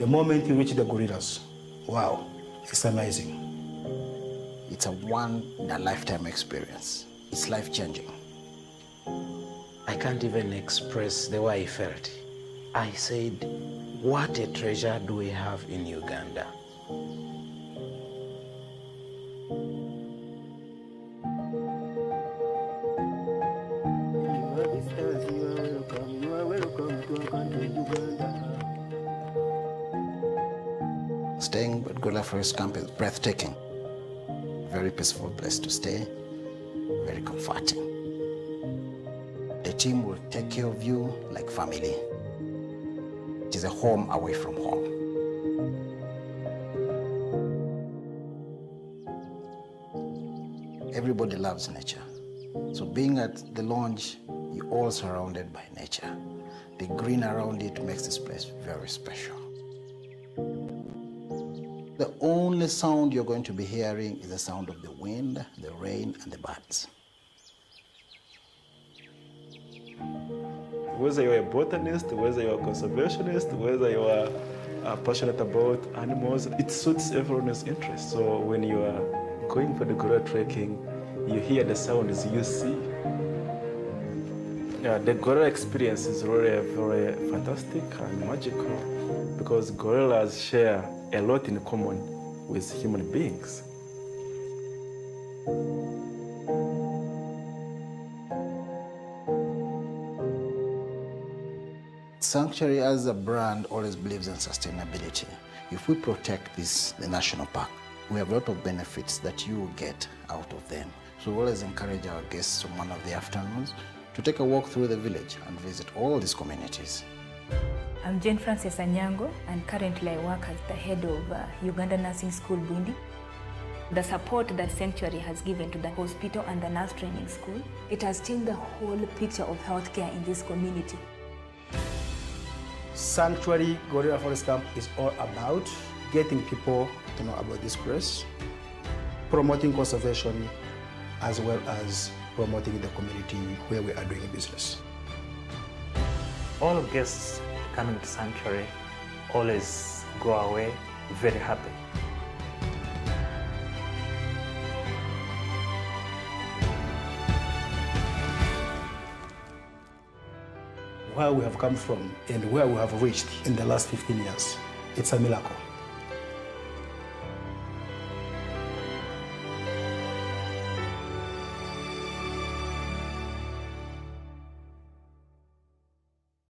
The moment you reach the gorillas, wow, it's amazing. It's a one in a lifetime experience. It's life changing. I can't even express the way I felt. I said, what a treasure do we have in Uganda? Staying at Gorilla Forest Camp is breathtaking. Very peaceful place to stay, very comforting. The team will take care of you like family. It is a home away from home. Everybody loves nature. So being at the lounge, you're all surrounded by nature. The green around it makes this place very special. The only sound you're going to be hearing is the sound of the wind, the rain, and the birds. Whether you're a botanist, whether you're a conservationist, whether you are uh, passionate about animals, it suits everyone's interest. So when you are going for the gorilla trekking, you hear the sounds you see. Yeah, the gorilla experience is really very fantastic and magical because gorillas share a lot in common with human beings. Sanctuary as a brand always believes in sustainability. If we protect this, the national park, we have a lot of benefits that you will get out of them. So we always encourage our guests on one of the afternoons to take a walk through the village and visit all these communities. I'm Jane Frances Anyango, and currently I work as the head of uh, Uganda Nursing School, Bwindi. The support that Sanctuary has given to the hospital and the nurse training school, it has changed the whole picture of healthcare in this community. Sanctuary Gorilla Forest Camp is all about getting people to know about this place, promoting conservation, as well as promoting the community where we are doing business. All guests coming to Sanctuary always go away very happy. Where we have come from and where we have reached in the last 15 years, it's a miracle.